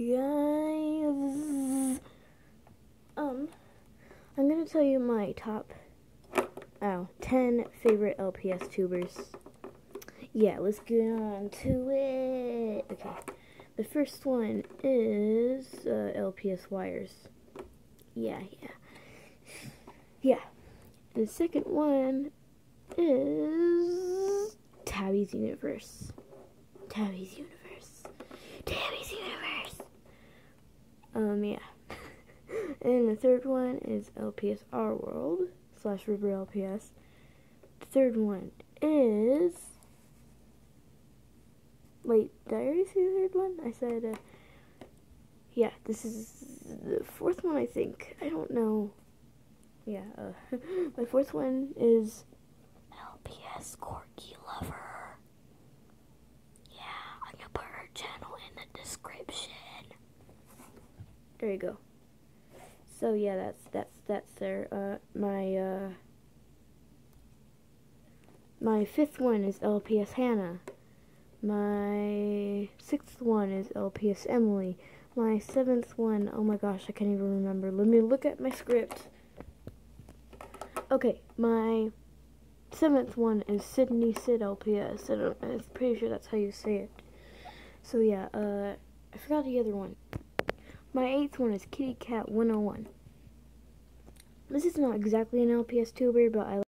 guys? Um, I'm gonna tell you my top, oh, 10 favorite LPS tubers. Yeah, let's get on to it. Okay, the first one is uh, LPS Wires. Yeah, yeah. Yeah. The second one is Tabby's Universe. Tabby's Universe. Tabby's Universe. Um, yeah. And the third one is LPS Our World slash River LPS. The third one is. Wait, did I already say the third one? I said, uh, yeah, this is the fourth one, I think. I don't know. Yeah, uh, my fourth one is LPS Corgi Lover. Yeah, I'm gonna put her channel in the description. There you go. So yeah, that's that's that's there. Uh, my uh, my fifth one is LPS Hannah. My sixth one is LPS Emily. My seventh one, oh my gosh, I can't even remember. Let me look at my script. Okay, my seventh one is Sydnie Syd LPS. I I'm pretty sure that's how you say it. So yeah, uh, I forgot the other one. My eighth one is Kitty Kat 101. This is not exactly an LPS tuber, but I